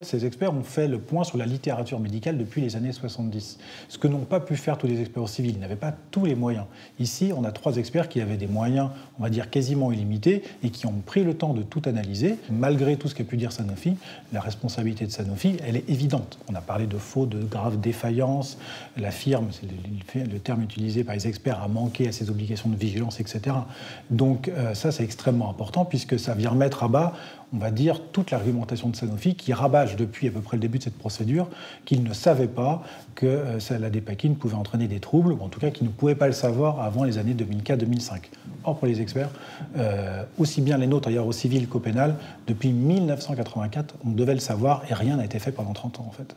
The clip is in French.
Ces experts ont fait le point sur la littérature médicale depuis les années 70, ce que n'ont pas pu faire tous les experts civils. Ils n'avaient pas tous les moyens. Ici, on a trois experts qui avaient des moyens, on va dire, quasiment illimités et qui ont pris le temps de tout analyser. Malgré tout ce qu'a pu dire Sanofi, la responsabilité de Sanofi, elle est évidente. On a parlé de faux, de graves défaillances. La firme, c'est le, terme utilisé par les experts, a manqué à ses obligations de vigilance, etc. Donc euh, ça, c'est extrêmement important puisque ça vient mettre à bas, on va dire, toute l'argumentation de Sanofi qui rabat depuis à peu près le début de cette procédure qu'il ne savait pas que euh, la dépakine pouvait entraîner des troubles, ou en tout cas qu'il ne pouvait pas le savoir avant les années 2004-2005. Or, pour les experts, euh, aussi bien les nôtres d'ailleurs au civil qu'au pénal, depuis 1984, on devait le savoir et rien n'a été fait pendant 30 ans en fait.